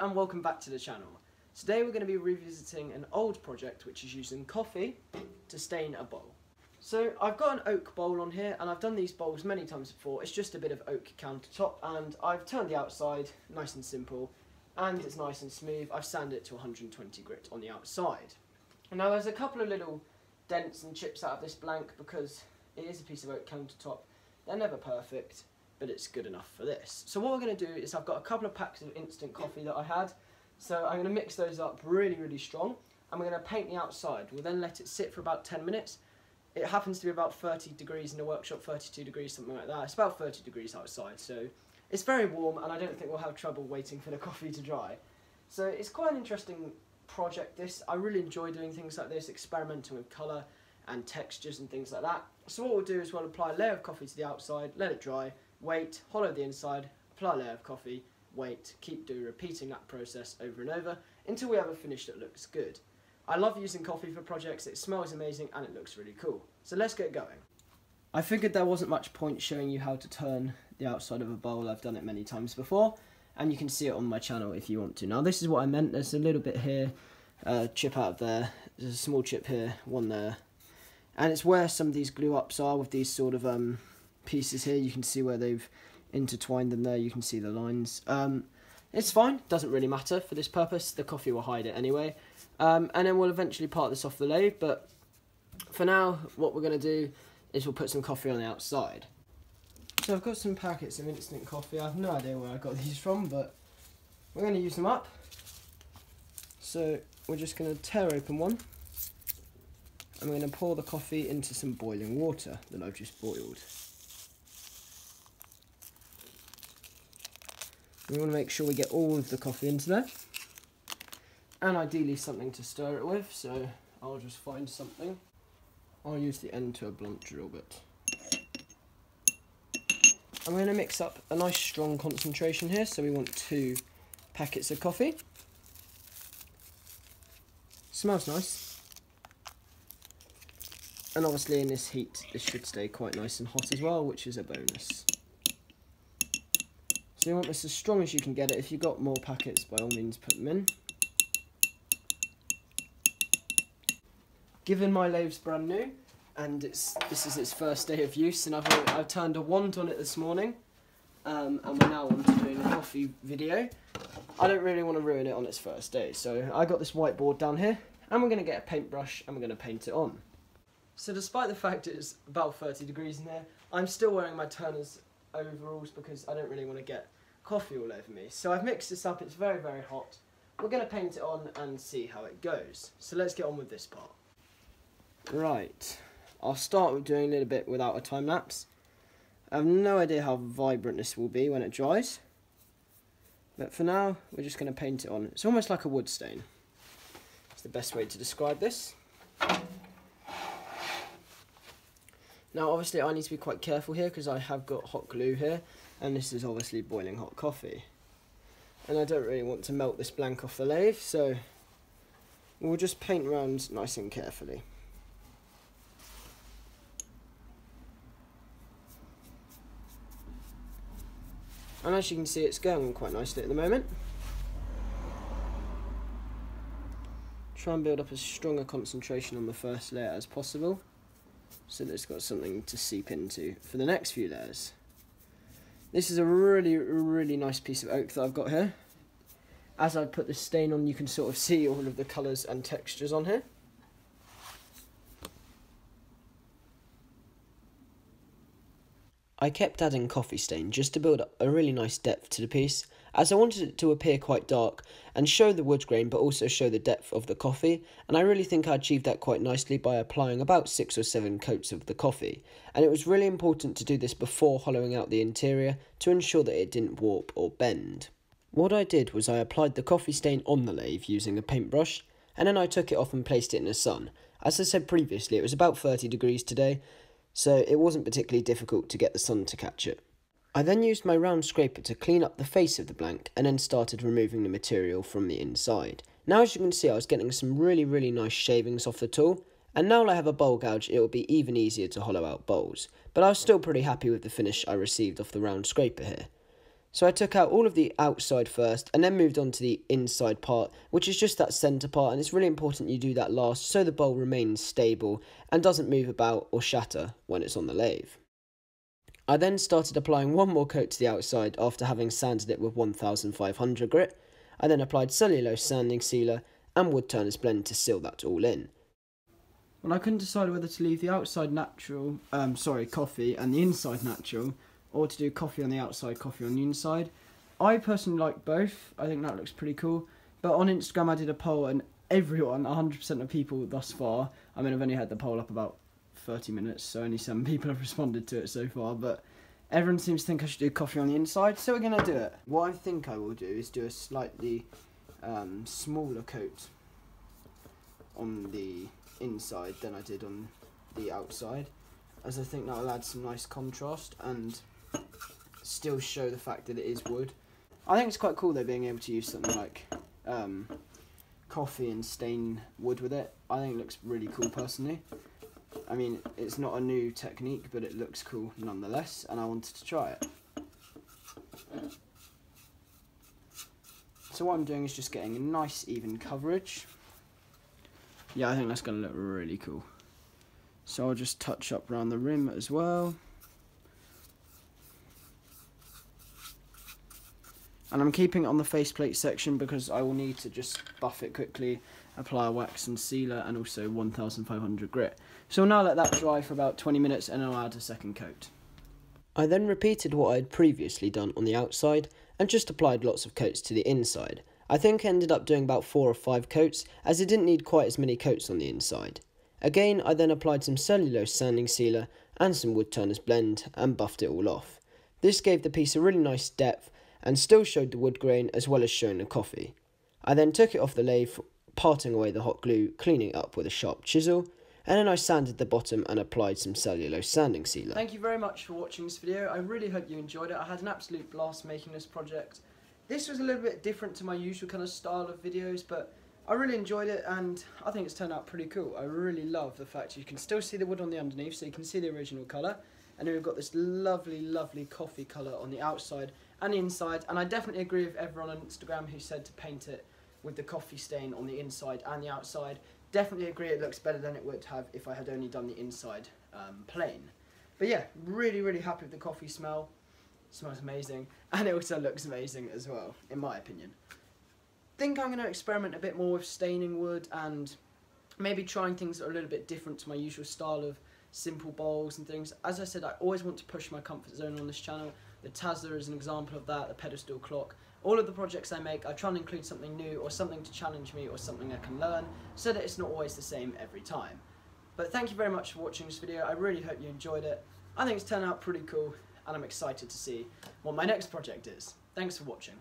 And welcome back to the channel. Today we're going to be revisiting an old project which is using coffee to stain a bowl. So I've got an oak bowl on here and I've done these bowls many times before. It's just a bit of oak countertop and I've turned the outside nice and simple and it's nice and smooth. I've sanded it to 120 grit on the outside. And now there's a couple of little dents and chips out of this blank because it is a piece of oak countertop. They're never perfect but it's good enough for this. So what we're going to do is I've got a couple of packs of instant coffee that I had, so I'm going to mix those up really, really strong, and we're going to paint the outside. We'll then let it sit for about 10 minutes. It happens to be about 30 degrees in the workshop, 32 degrees, something like that. It's about 30 degrees outside, so it's very warm, and I don't think we'll have trouble waiting for the coffee to dry. So it's quite an interesting project, this. I really enjoy doing things like this, experimenting with colour and textures and things like that. So what we'll do is we'll apply a layer of coffee to the outside, let it dry, wait, hollow the inside, apply a layer of coffee, wait, keep doing, repeating that process over and over until we have a finish that looks good. I love using coffee for projects, it smells amazing and it looks really cool. So let's get going. I figured there wasn't much point showing you how to turn the outside of a bowl, I've done it many times before, and you can see it on my channel if you want to. Now this is what I meant, there's a little bit here, uh, chip out there, there's a small chip here, one there, and it's where some of these glue ups are with these sort of um, pieces here. You can see where they've intertwined them there. You can see the lines. Um, it's fine. Doesn't really matter for this purpose. The coffee will hide it anyway. Um, and then we'll eventually part this off the lathe. But for now, what we're going to do is we'll put some coffee on the outside. So I've got some packets of instant coffee. I have no idea where I got these from, but we're going to use them up. So we're just going to tear open one. And we're going to pour the coffee into some boiling water that I've just boiled. We want to make sure we get all of the coffee into there. And ideally something to stir it with, so I'll just find something. I'll use the end to a blunt drill bit. I'm going to mix up a nice strong concentration here, so we want two packets of coffee. Smells nice. And obviously in this heat, this should stay quite nice and hot as well, which is a bonus. So you want this as strong as you can get it. If you've got more packets, by all means put them in. Given my lathe's brand new, and it's this is its first day of use, and I've, I've turned a wand on it this morning, um, and we're now on to doing a coffee video. I don't really want to ruin it on its first day, so I got this whiteboard down here, and we're going to get a paintbrush, and we're going to paint it on. So despite the fact it's about 30 degrees in there, I'm still wearing my Turner's overalls because I don't really want to get coffee all over me. So I've mixed this up, it's very, very hot. We're going to paint it on and see how it goes. So let's get on with this part. Right, I'll start with doing a little bit without a time lapse. I have no idea how vibrant this will be when it dries. But for now, we're just going to paint it on. It's almost like a wood stain. It's the best way to describe this. Now obviously I need to be quite careful here because I have got hot glue here and this is obviously boiling hot coffee. And I don't really want to melt this blank off the lathe so we'll just paint around nice and carefully. And as you can see it's going on quite nicely at the moment. Try and build up as strong a concentration on the first layer as possible so that it's got something to seep into for the next few layers. This is a really, really nice piece of oak that I've got here. As I put the stain on, you can sort of see all of the colours and textures on here. I kept adding coffee stain just to build up a really nice depth to the piece as I wanted it to appear quite dark and show the wood grain but also show the depth of the coffee and I really think I achieved that quite nicely by applying about 6 or 7 coats of the coffee and it was really important to do this before hollowing out the interior to ensure that it didn't warp or bend. What I did was I applied the coffee stain on the lathe using a paintbrush and then I took it off and placed it in the sun. As I said previously it was about 30 degrees today so it wasn't particularly difficult to get the sun to catch it. I then used my round scraper to clean up the face of the blank and then started removing the material from the inside. Now as you can see I was getting some really really nice shavings off the tool and now I have a bowl gouge it will be even easier to hollow out bowls, but I was still pretty happy with the finish I received off the round scraper here. So I took out all of the outside first and then moved on to the inside part, which is just that centre part and it's really important you do that last so the bowl remains stable and doesn't move about or shatter when it's on the lathe. I then started applying one more coat to the outside after having sanded it with 1500 grit. I then applied cellulose sanding sealer and wood turners blend to seal that all in. Well, I couldn't decide whether to leave the outside natural, um, sorry, coffee and the inside natural or to do coffee on the outside, coffee on the inside. I personally like both. I think that looks pretty cool. But on Instagram, I did a poll, and everyone, 100% of people thus far, I mean, I've only had the poll up about 30 minutes, so only some people have responded to it so far, but everyone seems to think I should do coffee on the inside, so we're going to do it. What I think I will do is do a slightly um, smaller coat on the inside than I did on the outside, as I think that will add some nice contrast and still show the fact that it is wood. I think it's quite cool though being able to use something like um, coffee and stain wood with it. I think it looks really cool personally. I mean, it's not a new technique, but it looks cool nonetheless, and I wanted to try it. So what I'm doing is just getting a nice even coverage. Yeah, I think that's going to look really cool. So I'll just touch up around the rim as well. And I'm keeping it on the faceplate section because I will need to just buff it quickly, apply a wax and sealer and also 1500 grit. So I'll now let that dry for about 20 minutes and I'll add a second coat. I then repeated what I had previously done on the outside and just applied lots of coats to the inside. I think I ended up doing about 4 or 5 coats as it didn't need quite as many coats on the inside. Again I then applied some cellulose sanding sealer and some wood turners blend and buffed it all off. This gave the piece a really nice depth and still showed the wood grain as well as showing the coffee. I then took it off the lathe, parting away the hot glue, cleaning it up with a sharp chisel, and then I sanded the bottom and applied some cellulose sanding sealer. Thank you very much for watching this video. I really hope you enjoyed it. I had an absolute blast making this project. This was a little bit different to my usual kind of style of videos, but I really enjoyed it and I think it's turned out pretty cool. I really love the fact you can still see the wood on the underneath, so you can see the original colour, and then we've got this lovely, lovely coffee colour on the outside and the inside. And I definitely agree with everyone on Instagram who said to paint it with the coffee stain on the inside and the outside. Definitely agree it looks better than it would have if I had only done the inside um, plain. But yeah, really, really happy with the coffee smell. It smells amazing. And it also looks amazing as well, in my opinion. Think I'm going to experiment a bit more with staining wood and maybe trying things that are a little bit different to my usual style of simple bowls and things. As I said, I always want to push my comfort zone on this channel. The Tazza is an example of that, the pedestal clock. All of the projects I make, I try and include something new or something to challenge me or something I can learn so that it's not always the same every time. But thank you very much for watching this video. I really hope you enjoyed it. I think it's turned out pretty cool and I'm excited to see what my next project is. Thanks for watching.